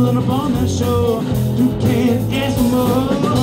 someone upon that shore you can't ask for more.